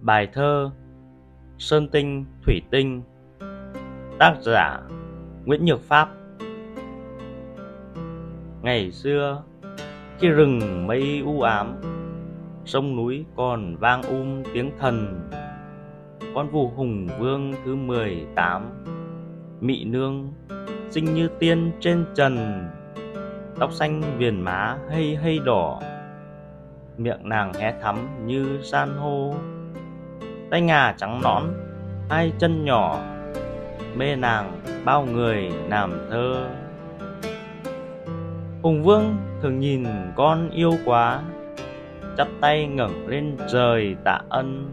Bài thơ Sơn Tinh, Thủy Tinh, Tác giả Nguyễn Nhược Pháp. Ngày xưa, Khi rừng mây u ám, Sông núi còn vang um tiếng thần. Con vù hùng vương thứ mười tám, Mị nương sinh như tiên trên trần, Tóc xanh viền má hay hay đỏ, Miệng nàng hé thắm như san hô tay ngà trắng nõn, hai chân nhỏ, mê nàng bao người làm thơ. Hùng vương thường nhìn con yêu quá, chắp tay ngẩng lên trời tạ ân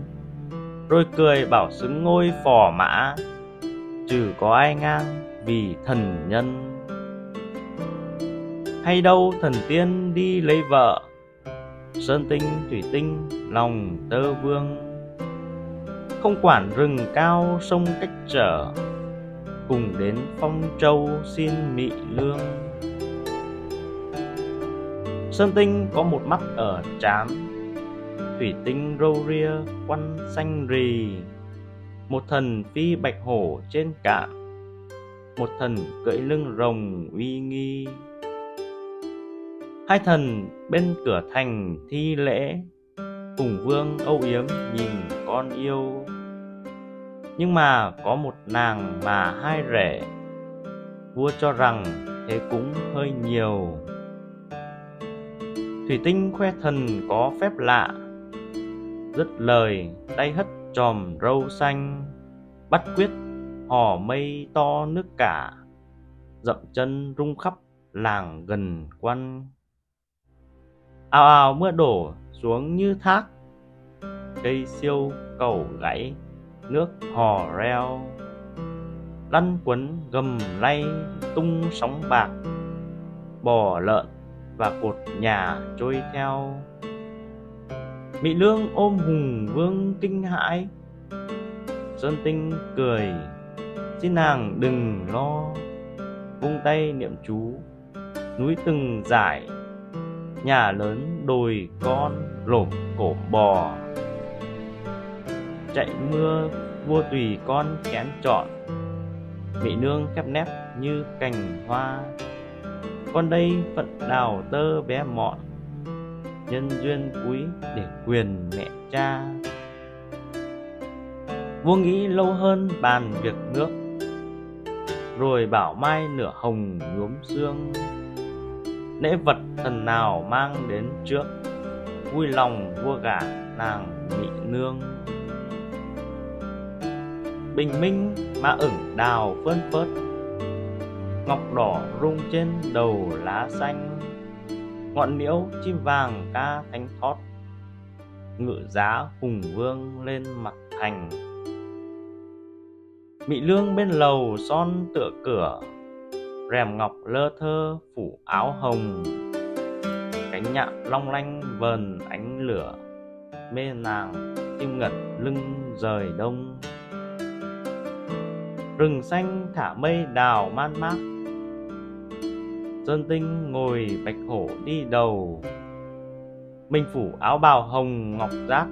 rồi cười bảo xứng ngôi phò mã, trừ có ai ngang vì thần nhân. Hay đâu thần tiên đi lấy vợ, sơn tinh thủy tinh lòng tơ vương không quản rừng cao sông cách trở, cùng đến phong châu xin mị lương. Sơn tinh có một mắt ở trán, thủy tinh râu ria quăn xanh rì. Một thần phi bạch hổ trên cạn một thần cưỡi lưng rồng uy nghi. Hai thần bên cửa thành thi lễ, cùng vương âu yếm nhìn con yêu. Nhưng mà có một nàng mà hai rể. Vua cho rằng thế cũng hơi nhiều. Thủy tinh khoe thần có phép lạ. Dứt lời, tay hất chòm râu xanh. Bắt quyết, hò mây to nước cả. Dậm chân rung khắp làng gần quanh ào ào mưa đổ xuống như thác cây siêu cầu gãy, nước hò reo. Lăn quấn gầm lay, tung sóng bạc, bò lợn và cột nhà trôi theo. Mỹ lương ôm hùng vương kinh hãi. Sơn tinh cười, xin nàng đừng lo, vung tay niệm chú, núi từng dải nhà lớn đồi con lổm cổ bò chạy mưa, vua tùy con kén chọn. Mỹ nương khép nép như cành hoa. Con đây phận đào tơ bé mọn, nhân duyên quý để quyền mẹ cha. Vua nghĩ lâu hơn bàn việc nước, rồi bảo mai nửa hồng nhuốm xương. Lễ vật thần nào mang đến trước, vui lòng vua gả nàng mỹ nương bình minh mà ửng đào phơn phớt. Ngọc đỏ rung trên đầu lá xanh, ngọn liễu chim vàng ca thánh thót ngự giá hùng vương lên mặt thành. Mị lương bên lầu son tựa cửa, rèm ngọc lơ thơ phủ áo hồng. Cánh nhạn long lanh vờn ánh lửa, mê nàng tim ngật lưng rời đông rừng xanh thả mây đào man mác. Sơn tinh ngồi bạch hổ đi đầu. Minh phủ áo bào hồng ngọc giác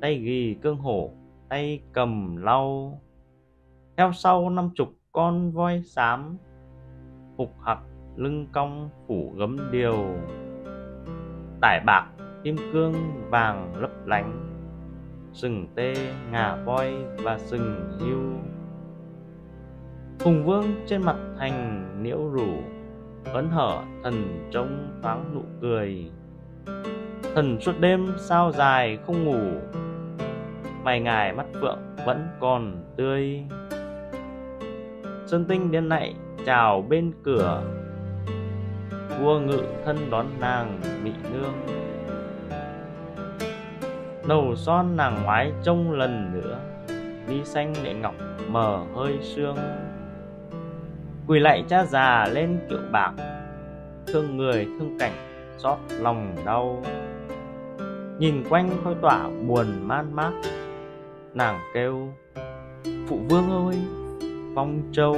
tay ghi cương hổ, tay cầm lau. Theo sau năm chục con voi xám. Phục hặc lưng cong phủ gấm điều. Tải bạc, kim cương vàng lấp lánh. Sừng tê, ngà voi và sừng hưu hùng vương trên mặt thành niễu rủ, hớn hở thần trông thoáng nụ cười. Thần suốt đêm sao dài không ngủ, mày ngài mắt phượng vẫn còn tươi. Sơn tinh đến nạy chào bên cửa, vua ngự thân đón nàng mỹ nương. Đầu son nàng ngoái trông lần nữa đi xanh lệ ngọc mờ hơi sương quỳ lạy cha già lên kiệu bạc thương người, thương cảnh, xót lòng đau. Nhìn quanh khói tỏa buồn man mác. Nàng kêu, phụ vương ơi phong châu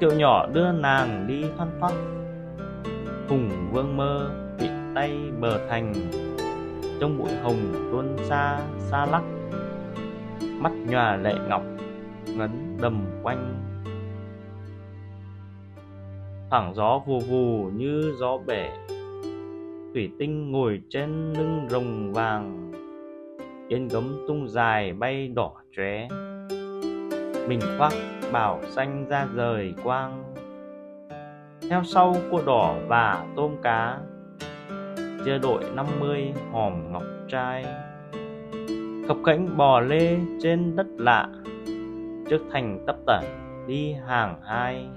kiệu nhỏ đưa nàng đi thoăn thoắt hùng vương mơ bị tay bờ thành. Trong bụi hồng tuôn xa xa lắc. Mắt nhòa lệ ngọc ngấn đầm quanh. Thẳng gió vù vù như gió bể, thủy tinh ngồi trên lưng rồng vàng. Yên gấm tung dài bay đỏ chóe mình khoác bảo xanh ra rời quang. Theo sau cua đỏ và tôm cá, chia đội 50 hòm ngọc trai. Khập khẽnh bò lê trên đất lạ trước thành tấp tả, đi hàng hai.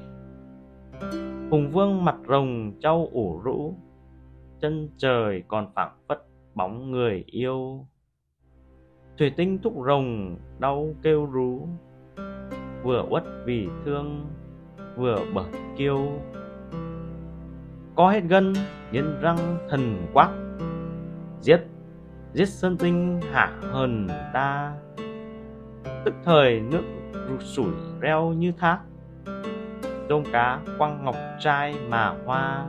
Hùng vương mặt rồng trâu ủ rũ, chân trời còn phảng phất bóng người yêu. Thủy tinh thúc rồng đau kêu rú, vừa uất vì thương, vừa bởi kiêu. Có hết gân nghiến răng thần quát giết giết sơn tinh hạ hờn ta. Tức thời nước rụt sủi reo như thác. Tôm cá quăng ngọc trai mà hoa.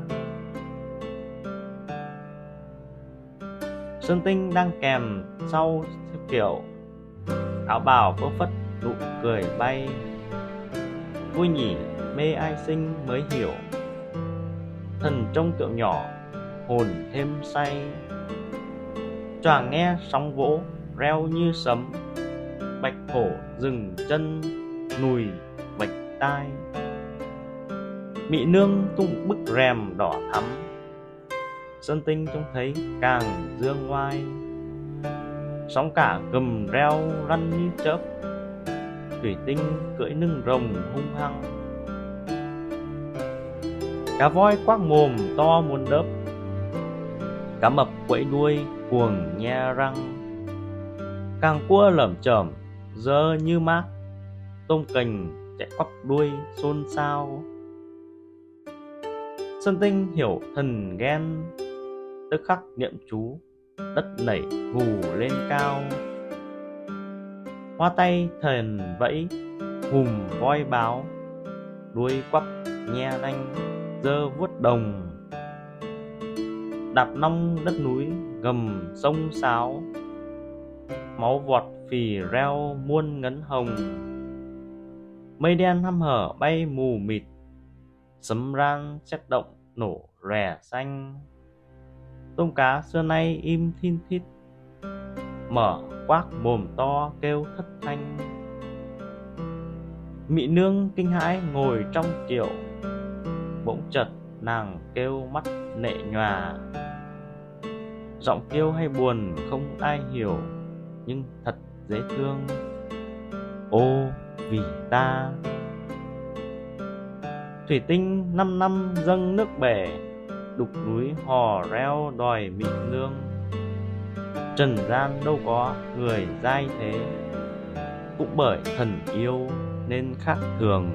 Sơn tinh đang kèm sau theo kiểu áo bào vỡ phất, nụ cười bay. Vui nhỉ, mê ai sinh mới hiểu. Thần trong tượng nhỏ, hồn thêm say. Choàng nghe sóng vỗ, reo như sấm bạch hổ dừng chân, nùi bạch tai mị nương tung bức rèm đỏ thắm. Sơn tinh trông thấy càng dương ngoai sóng cả gầm reo răn như chớp. Thủy tinh cưỡi nưng rồng hung hăng. Cá voi quác mồm to muốn đớp. Cá mập quẫy đuôi cuồng nhe răng. Càng cua lởm chởm dơ như mát tôm cành chạy quắp đuôi xôn xao. Sơn tinh hiểu thần ghen, tức khắc niệm chú, đất nảy gù lên cao. Hoa tay thần vẫy, hùm voi báo, đuôi quắp nhe nanh, dơ vuốt đồng. Đạp nong đất núi, gầm sông sáo, máu vọt phì reo muôn ngấn hồng. Mây đen hăm hở bay mù mịt, sấm rang chất động nổ rè xanh. Tôm cá xưa nay im thin thít, mở quác mồm to kêu thất thanh. Mị nương kinh hãi ngồi trong kiệu, bỗng chợt nàng kêu mắt nệ nhòa. Giọng kêu hay buồn không ai hiểu, nhưng thật dễ thương. Ô vì ta. Thủy tinh năm năm dâng nước bể, đục núi hò reo đòi mị lương. Trần gian đâu có người dai thế, cũng bởi thần yêu nên khác thường.